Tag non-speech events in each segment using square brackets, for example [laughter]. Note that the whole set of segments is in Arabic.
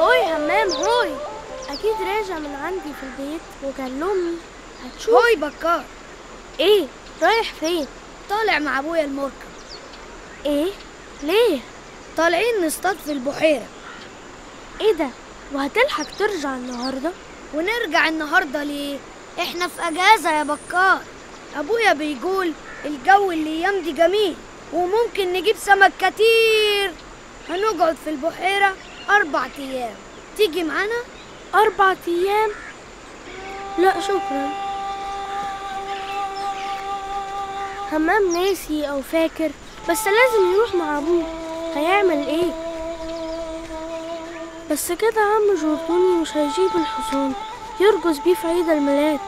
هوي همام هوي. أكيد راجع من عندي في البيت وكلمني هتشوف. هوي بكار. إيه؟ رايح فين؟ طالع مع أبويا المركب. إيه؟ ليه؟ طالعين نصطاد في البحيرة. إيه ده؟ وهتلحق ترجع النهارده؟ ونرجع النهاردة ليه؟ إحنا في أجازة يا بكار. أبويا بيقول الجو الأيام دي جميل وممكن نجيب سمك كتير. هنقعد في البحيرة؟ أربع أيام. تيجي معانا؟ أربع أيام؟ لا شكرا. همام ناسي أو فاكر بس لازم يروح مع أبوه. هيعمل إيه؟ بس كده عم جورتوني مش هيجيب الحصان. يرقص بيه في عيد الميلاد.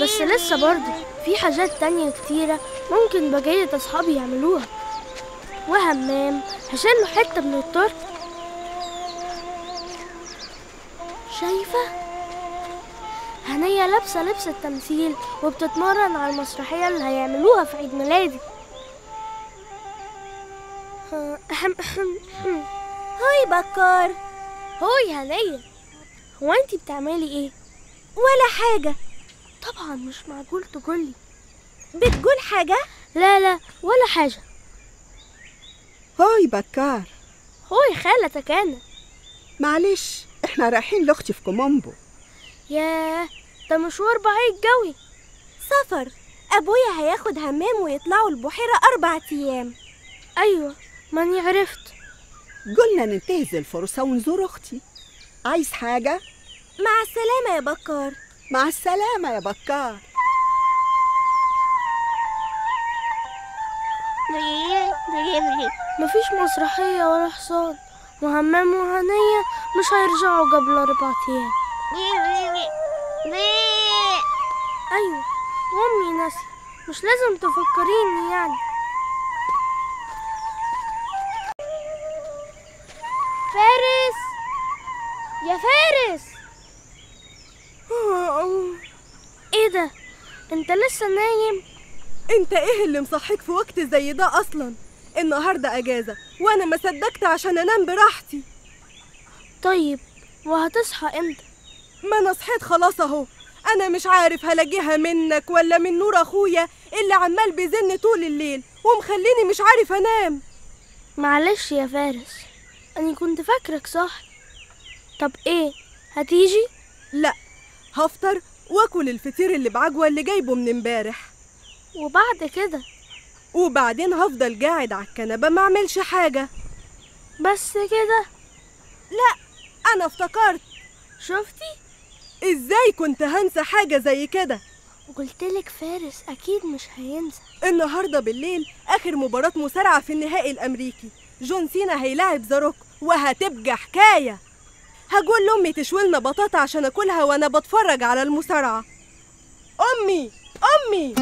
بس لسه برضه في حاجات تانية كتيرة ممكن بقية أصحابي يعملوها. وهمام هشيله حتة من التورت شايفة؟ هنية لابسة لبس التمثيل وبتتمرن على المسرحية اللي هيعملوها في عيد ميلادي. هاي بكار. هوي هنية. هو انتي بتعملي إيه؟ ولا حاجة. طبعا مش معقول تقولي. بتقول حاجة؟ لا لا ولا حاجة. هاي بكار. هوي خالتك أنا. معلش إحنا رايحين لأختي في كومومبو. ياه ده مشوار بعيد قوي. سفر. أبويا هياخد همام ويطلعوا البحيرة أربع أيام. أيوة ماني عرفت. قلنا ننتهز الفرصة ونزور أختي. عايز حاجة؟ مع السلامة يا بكار. مع السلامة يا بكار. مفيش مسرحية ولا حصان. وهمام وهنية مش هيرجعوا قبل أربع أيام. أيوة وأمي ناسي. مش لازم تفكريني يعني. فارس! يا فارس! إيه ده؟ أنت لسه نايم؟ انت إيه اللي مصحيك في وقت زي ده أصلا؟ النهارده اجازة وأنا ما صدقت عشان انام براحتي. طيب وهتصحى إمتى؟ ما أنا صحيت خلاص اهو. أنا مش عارف هلاقيها منك ولا من نور اخويا اللي عمال بيزن طول الليل ومخليني مش عارف انام. معلش يا فارس أنا كنت فاكرك صح. طب إيه هتيجي؟ لا هفطر واكل الفطير اللي بعجوة اللي جايبه من امبارح. وبعد كده؟ وبعدين هفضل قاعد على الكنبة ما أعملش حاجة. بس كده؟ لا أنا افتكرت. شفتي؟ إزاي كنت هنسى حاجة زي كده؟ قلتلك فارس أكيد مش هينسى. النهارده بالليل آخر مباراة مصارعة في النهائي الأمريكي. جون سينا هيلاعب زاروك وهتبقى حكاية. هقول لأمي تشويلنا بطاطا عشان أكلها وأنا بتفرج على المصارعة. أمي! أمي!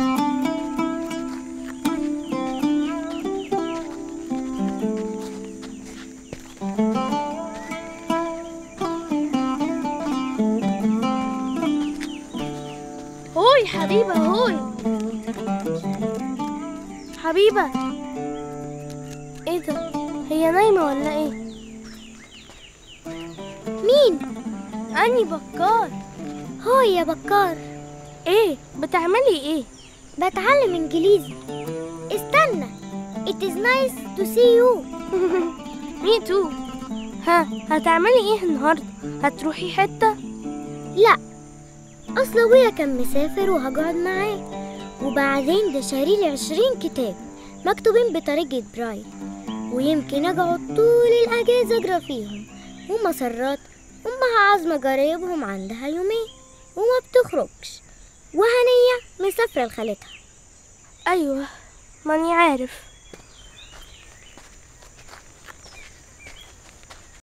حبيبة هوي حبيبة إيه ده؟ هي نايمة ولا إيه؟ مين؟ أني بكار. هاي يا بكار. إيه؟ بتعملي إيه؟ بتعلم إنجليزي. استنى It is nice to see you. [laughs] مي تو ها هتعملي إيه النهاردة؟ هتروحي حتة؟ لا. أصل أبويا كان مسافر وهقعد معاه. وبعدين ده شاريلي عشرين كتاب مكتوبين بطريقة برايل ويمكن أقعد طول الأجازة أقرأ فيهم. ومسرات أمها عازمة قرايبهم عندها يومين. وما بتخرجش. وهنية مسافرة لخالتها. أيوه ماني عارف.